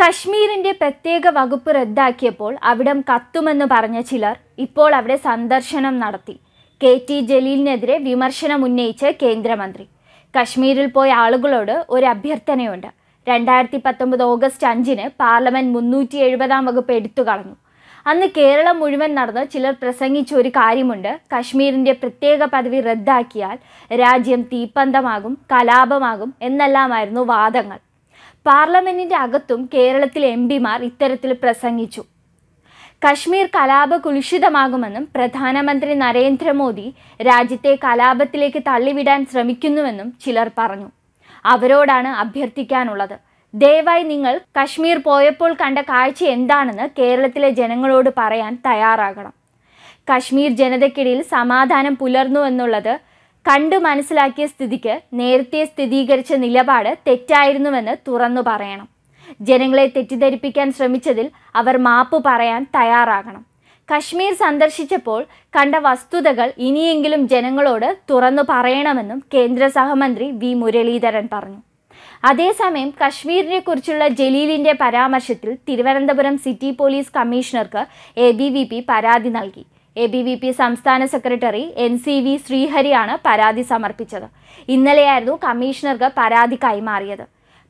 കശ്മീരിന്റെ പ്രത്യേക വകുപ്പ് റദ്ദാക്കിയപ്പോൾ അവിടം കത്തുമെന്ന് പറഞ്ഞ ചിലർ ഇപ്പോൾ അവിടെ സന്ദർശനം നടത്തി. കെ ടി ജലീലിനെതിരെ വിമർശനം ഉന്നയിച്ച് കേന്ദ്രമന്ത്രി. കശ്മീരിൽ പോയ ആളുകളോട് ഒരു അഭ്യർത്ഥനയുണ്ട്. രണ്ടായിരത്തി പത്തൊമ്പത് ഓഗസ്റ്റ് അഞ്ചിന് പാർലമെന്റ് മുന്നൂറ്റി എഴുപതാം വകുപ്പ് എടുത്തു കളഞ്ഞു. അന്ന് കേരളം മുഴുവൻ നടന്ന് ചിലർ പ്രസംഗിച്ച ഒരു കാര്യമുണ്ട്. കശ്മീരിന്റെ പ്രത്യേക പദവി റദ്ദാക്കിയാൽ രാജ്യം തീപ്പന്തമാകും കലാപമാകും എന്നെല്ലാമായിരുന്നു വാദങ്ങൾ. പാർലമെന്റിന്റെ അകത്തും കേരളത്തിലെ എം പിമാർ ഇത്തരത്തിൽ പ്രസംഗിച്ചു. കശ്മീർ കലാപ കുലുഷിതമാകുമെന്നും പ്രധാനമന്ത്രി നരേന്ദ്രമോദി രാജ്യത്തെ കലാപത്തിലേക്ക് തള്ളിവിടാൻ ശ്രമിക്കുന്നുവെന്നും ചിലർ പറഞ്ഞു. അവരോടാണ് അഭ്യർത്ഥിക്കാനുള്ളത്. ദയവായി നിങ്ങൾ കശ്മീർ പോയപ്പോൾ കണ്ട കാഴ്ച എന്താണെന്ന് കേരളത്തിലെ ജനങ്ങളോട് പറയാൻ തയ്യാറാകണം. കശ്മീർ ജനതയ്ക്കിടയിൽ സമാധാനം പുലർന്നു എന്നുള്ളത് കണ്ടു മനസ്സിലാക്കിയ സ്ഥിതിക്ക് നേരത്തെ സ്ഥിരീകരിച്ച നിലപാട് തെറ്റായിരുന്നുവെന്ന് തുറന്നു പറയണം. ജനങ്ങളെ തെറ്റിദ്ധരിപ്പിക്കാൻ ശ്രമിച്ചതിൽ അവർ മാപ്പ് പറയാൻ തയ്യാറാകണം. കശ്മീർ സന്ദർശിച്ചപ്പോൾ കണ്ട വസ്തുതകൾ ഇനിയെങ്കിലും ജനങ്ങളോട് തുറന്നു പറയണമെന്നും കേന്ദ്ര സഹമന്ത്രി വി മുരളീധരൻ പറഞ്ഞു. അതേസമയം കശ്മീരിനെ കുറിച്ചുള്ള ജലീലിന്റെ പരാമർശത്തിൽ തിരുവനന്തപുരം സിറ്റി പോലീസ് കമ്മീഷണർക്ക് എ പരാതി നൽകി. എ ബി വി പി സംസ്ഥാന സെക്രട്ടറി എൻ സി വി ശ്രീഹരിയാണ് പരാതി സമർപ്പിച്ചത്. ഇന്നലെയായിരുന്നു കമ്മീഷണർക്ക് പരാതി കൈമാറിയത്.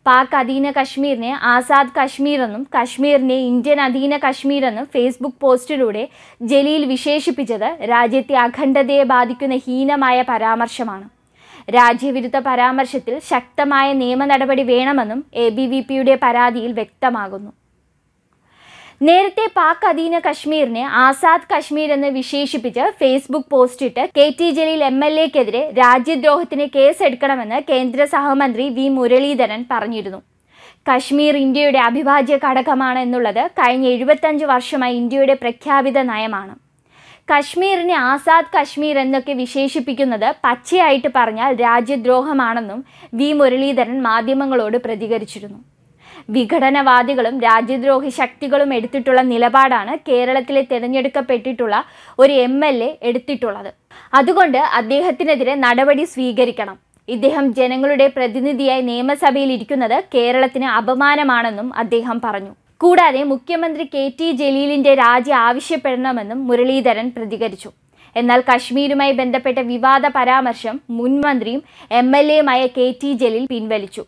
പാക് അധീന കശ്മീരിനെ ആസാദ് കശ്മീർ എന്നും കശ്മീരിനെ ഇന്ത്യൻ അധീന കശ്മീർ എന്നും ഫേസ്ബുക്ക് പോസ്റ്റിലൂടെ ജലീൽ വിശേഷിപ്പിച്ചത് രാജ്യത്തെ അഖണ്ഡതയെ ബാധിക്കുന്ന ഹീനമായ പരാമർശമാണ്. രാജ്യവിരുദ്ധ പരാമർശത്തിൽ ശക്തമായ നിയമ നടപടി വേണമെന്നും എ ബി വി പിയുടെ പരാതിയിൽ വ്യക്തമാകുന്നു. നേരത്തെ പാക് അധീന കശ്മീരിനെ ആസാദ് കശ്മീർ എന്ന് വിശേഷിപ്പിച്ച് Facebook പോസ്റ്റിട്ട് K T Jaleel M L എക്കെതിരെ രാജ്യദ്രോഹത്തിന് കേസെടുക്കണമെന്ന് കേന്ദ്ര സഹമന്ത്രി വി മുരളീധരൻ പറഞ്ഞിരുന്നു. കശ്മീർ ഇന്ത്യയുടെ അവിഭാജ്യ ഘടകമാണ് എന്നുള്ളത് കഴിഞ്ഞ എഴുപത്തഞ്ച് വർഷമായി ഇന്ത്യയുടെ പ്രഖ്യാപിത നയമാണ്. കശ്മീരിനെ ആസാദ് കശ്മീർ എന്നൊക്കെ വിശേഷിപ്പിക്കുന്നത് പച്ചയായിട്ട് പറഞ്ഞാൽ രാജ്യദ്രോഹമാണെന്നും വി മുരളീധരൻ മാധ്യമങ്ങളോട് പ്രതികരിച്ചിരുന്നു. വിഘടനവാദികളും രാജ്യദ്രോഹി ശക്തികളും എടുത്തിട്ടുള്ള നിലപാടാണ് കേരളത്തിലെ തിരഞ്ഞെടുക്കപ്പെട്ടിട്ടുള്ള ഒരു എം എൽ എ എടുത്തിട്ടുള്ളത്. അതുകൊണ്ട് അദ്ദേഹത്തിനെതിരെ നടപടി സ്വീകരിക്കണം. ഇദ്ദേഹം ജനങ്ങളുടെ പ്രതിനിധിയായി നിയമസഭയിൽ ഇരിക്കുന്നത് കേരളത്തിന് അപമാനമാണെന്നും അദ്ദേഹം പറഞ്ഞു. കൂടാതെ മുഖ്യമന്ത്രി കെ ടി ജലീലിന്റെ രാജി ആവശ്യപ്പെടണമെന്നും മുരളീധരൻ പ്രതികരിച്ചു. എന്നാൽ കശ്മീരുമായി ബന്ധപ്പെട്ട വിവാദ പരാമർശം മുൻമന്ത്രിയും എം എൽ എയുമായ കെ ടി ജലീൽ പിൻവലിച്ചു.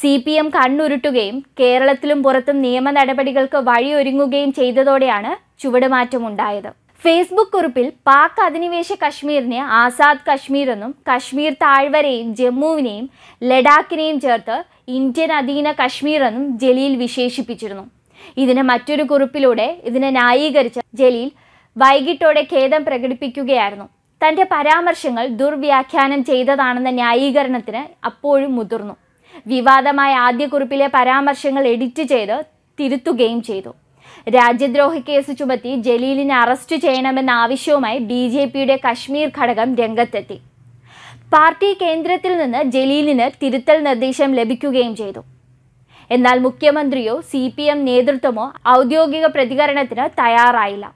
സി പി എം കണ്ണുരുട്ടുകയും കേരളത്തിലും പുറത്തും നിയമ നടപടികൾക്ക് വഴിയൊരുങ്ങുകയും ചെയ്തതോടെയാണ് ചുവടുമാറ്റമുണ്ടായത്. ഫേസ്ബുക്ക് കുറിപ്പിൽ പാക് അധിനിവേശ കശ്മീരിനെ ആസാദ് കശ്മീർ എന്നും കശ്മീർ താഴ്വരയും ജമ്മുവിനെയും ലഡാക്കിനെയും ചേർത്ത് ഇന്ത്യൻ അധീന കശ്മീർ എന്നും ജലീൽ വിശേഷിപ്പിച്ചിരുന്നു. ഇതിന് മറ്റൊരു കുറിപ്പിലൂടെ ഇതിനെ ന്യായീകരിച്ച ജലീൽ വൈകിട്ടോടെ ഖേദം പ്രകടിപ്പിക്കുകയായിരുന്നു. തന്റെ പരാമർശങ്ങൾ ദുർവ്യാഖ്യാനം ചെയ്തതാണെന്ന ന്യായീകരണത്തിന് അപ്പോഴും മുതിർന്നു. വിവാദമായ ആദ്യ കുറിപ്പിലെ പരാമർശങ്ങൾ എഡിറ്റ് ചെയ്ത് തിരുത്തുകയും ചെയ്തു. രാജ്യദ്രോഹ കേസ് ചുമത്തി ജലീലിനെ അറസ്റ്റ് ചെയ്യണമെന്ന ആവശ്യവുമായി ബി ജെ പിയുടെ കശ്മീർ ഘടകം രംഗത്തെത്തി. പാർട്ടി കേന്ദ്രത്തിൽ നിന്ന് ജലീലിന് തിരുത്തൽ നിർദ്ദേശം ലഭിക്കുകയും ചെയ്തു. എന്നാൽ മുഖ്യമന്ത്രിയോ സി പി എം നേതൃത്വമോ ഔദ്യോഗിക പ്രതികരണത്തിന് തയ്യാറായില്ല.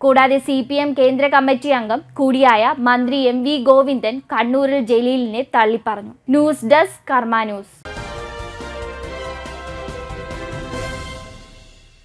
കൂടാതെ സി പി എം കേന്ദ്ര കമ്മിറ്റി അംഗം കൂടിയായ മന്ത്രി എം വി ഗോവിന്ദൻ കണ്ണൂരിൽ ജലീലിനെ തള്ളിപ്പറഞ്ഞു. News desk Karma news.